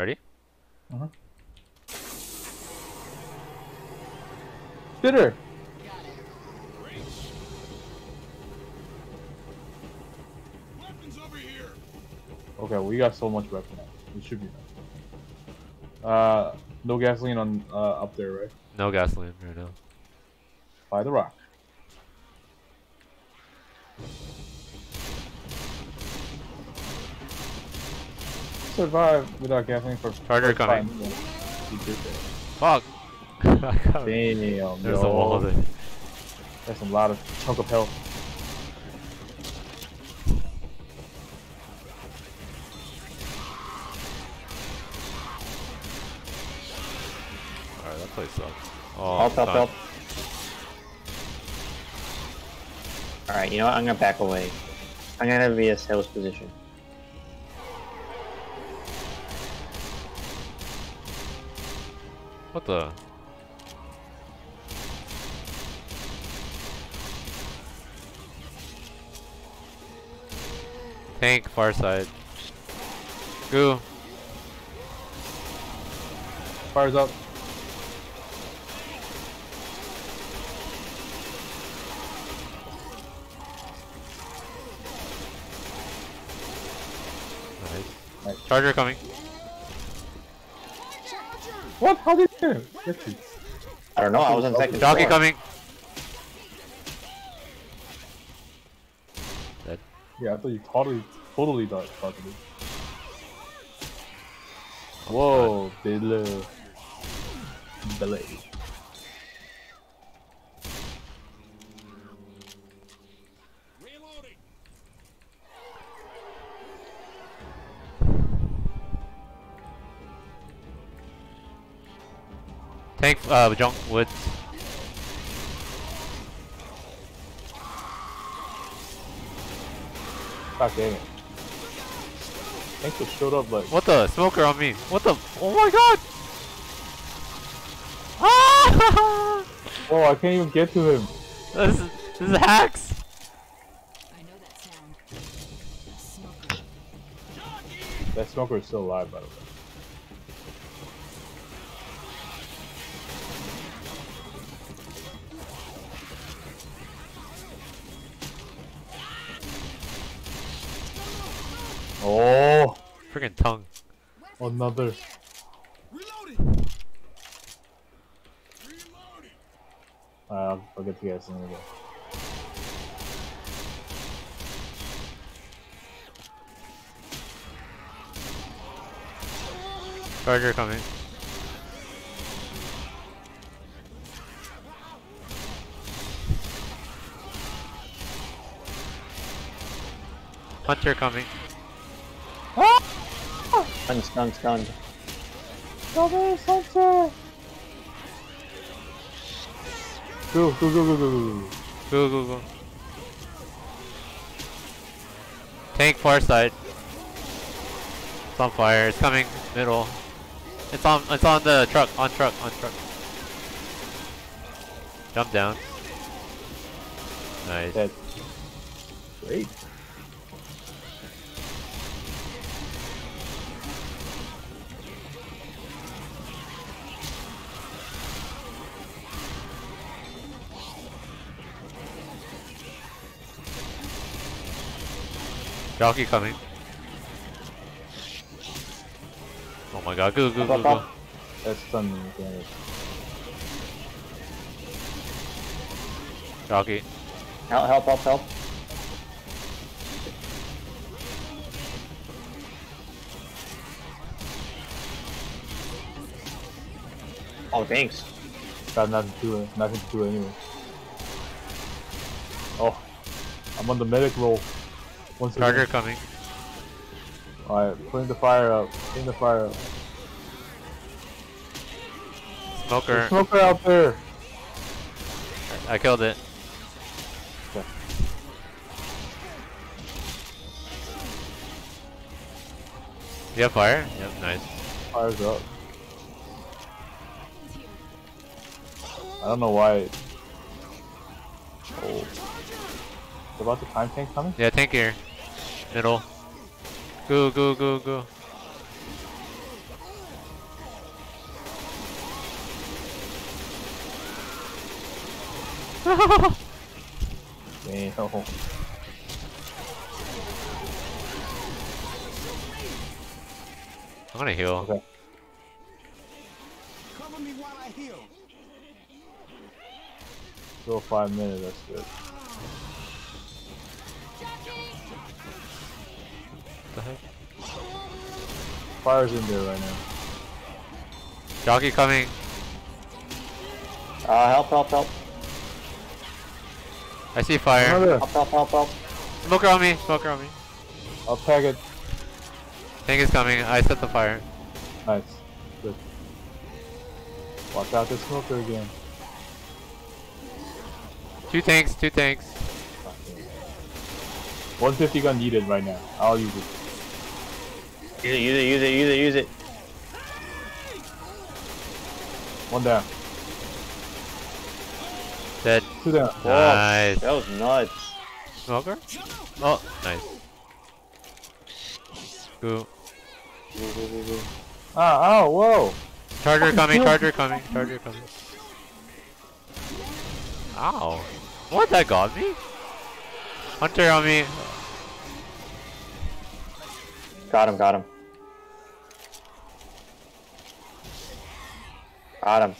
Ready? Uh-huh. Bitter! Okay, we got so much weapon now. We should be done. Uh, no gasoline on uh, up there, right? No gasoline right now. By the rock. Survive without gasoline for Charger coming. five minutes. You did that. Fuck! Damn, There's yo. a wall there. That's a lot of chunk of health. Alright, that place sucks. Oh, Help, help, done. help. Alright, you know what? I'm gonna back away. I'm gonna be a sales position. What the? Tank, far side. Goo. Fires up. Nice. Nice. Charger coming. What? How did you get? I don't know, I was on second Jockey floor. coming. Dead. Yeah, I thought you totally, totally dodged targeted. Whoa, Billy. Billy. Tank, uh, junk woods. God dang it. Thanks for showed up like. What the? Smoker on me. What the? Oh my god! Ah! Oh, I can't even get to him. this, is, this is hacks! I know that sound. Smoker. That smoker is still alive, by the way. Oh, Freaking tongue. another. Uh, I'll get to you guys in a minute. Charger coming. Hunter coming. Stunned, stunned, stunned. Double sunset! Go, go, go, go, go, go, go. Go, go, go. Tank far side. It's on fire. It's coming. Middle. It's on. It's on the truck. On truck. On truck. Jump down. Nice. Dead. Great. Jockey coming. Oh my god. Go, go, go, go. That's stun damage. Jockey. Help, help, help, help. Oh, thanks. Got nothing to do. Nothing to do anyway. Oh, I'm on the medic roll. Once again. Coming. Alright, putting the fire up. Putting the fire up. Smoker. There's smoker out there. I killed it. Okay. You have fire? Yep, nice. Fire's up. I don't know why. Oh. Is about the time tank coming? Yeah, tank here. Middle. Go, go, go, go. Damn. I'm gonna heal. Okay. Cover me while I heal. Still five minutes, that's good. The heck? Fire's in there right now. Jockey coming. Uh, help, help, help. I see fire. Another. Help, help, help, help. Smoker on me. Smoker on me. I'll tag it. Tank is coming. I set the fire. Nice. Good. Watch out the smoker again. Two tanks. Two tanks. 150 gun needed right now. I'll use it. Use it, use it, use it, use it, use it. One down. Dead. Two down. Nice. That was nuts. Smoker? Oh, nice. Goo. Ah, oh, whoa. Charger coming, charger coming, charger coming. Ow. What, that got me? Hunter on me. Got him, got him. Got him.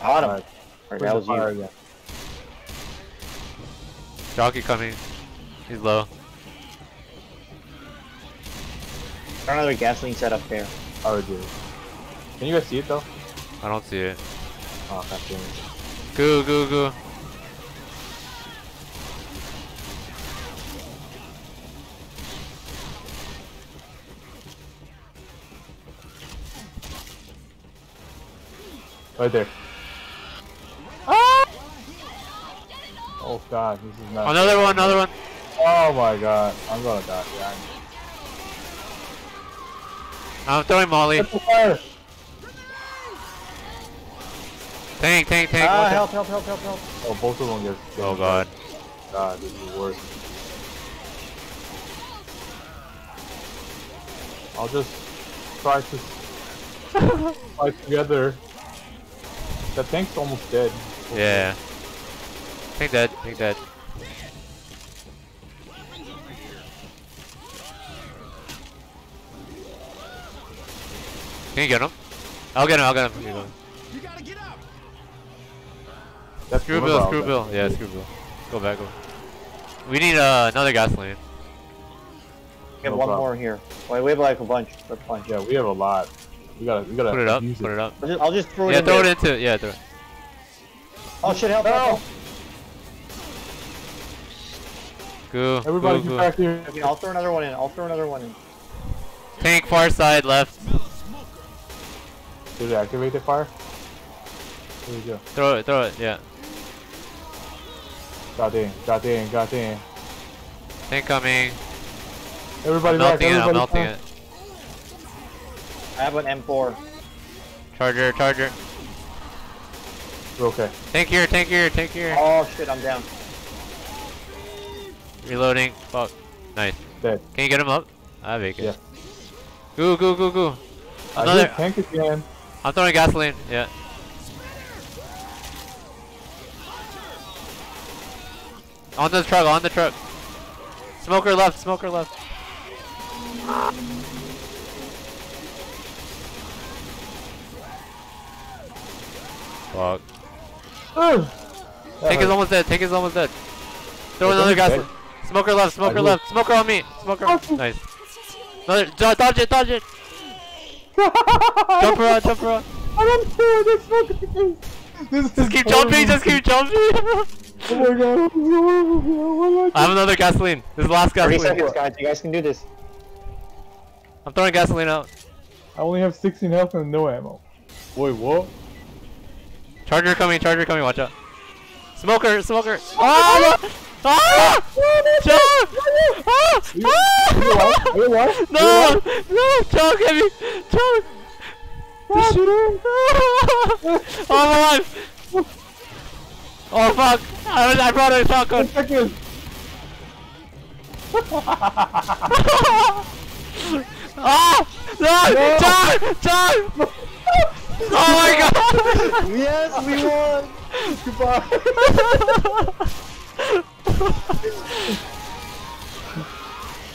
Got him. Alright, Or where's that the was fire you. again? Jockey coming. He's low. Got another gasoline set up there. Oh, already did. Can you guys see it though? I don't see it. Oh, god damn it. Goo, Right there. Oh god, this is not. Another one, another one. Oh my god, I'm gonna die. Yeah, I'm throwing Molly. Get the fire! Tank, tank, tank. Ah, help, help, help, help, help. Oh, both of them get. Oh god. God, this is worse. I'll just try to fight together. That tank's almost dead. Yeah. Tank dead, tank dead. Can you get him? I'll get him, I'll get him. Here you go. You gotta get up. That's Screw remember bill, all screw that. bill. Yeah, screw bill. Go back, go. We need uh, another gasoline. We have No one problem. more here. Wait, we have like a bunch. A bunch. Yeah, we have a lot. We gotta, we gotta Put it up, use put it up. I'll just, I'll just throw it Yeah, in throw there. it into it. Yeah, throw it. Oh shit, help, help, help. Goo, Everybody goo, get goo. back here. Okay, I'll throw another one in. I'll throw another one in. Tank far side left. Did it activate the fire? There we go. Throw it, throw it. Yeah. Got in, got in, got in. Tank coming. Everybody I'm back, melting it, I'm melting back. it. I have an M4. Charger, charger. Okay. Tank here, tank here, tank here. Oh shit, I'm down. Reloading. Fuck. Nice. Dead. Can you get him up? I make it. Yeah. Goo, goo, goo. I Another. hit tank again. I'm throwing gasoline. Yeah. On the truck, on the truck. Smoker left, smoker left. Fuck. Tank is almost dead, tank is almost dead. Throw Oh, another Tank's gasoline. Smoker left, smoker left, smoker on me. Smoker. Oh. Nice. Another, dodge it, dodge it. jump around, jump around. I don't care. This fucking This Just keep jumping, just keep jumping. Oh my god. Oh I have another gasoline. This is the last 30 gasoline. seconds, guys. You guys can do this. I'm throwing gasoline out. I only have 16 health and no ammo. Wait, what? Charger coming, charger coming, watch out. Smoker, smoker. Ah! Ah! Ah! Ah! Alive? No! No! Choke at me! Choke! Just shoot him. Oh, I'm alive! Oh fuck! I, I brought a shotgun! One second. Ah! No! John! John! Oh my god! yes, we won. Goodbye.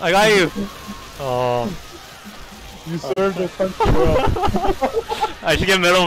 I got you. Oh, you served the country well. I should get middle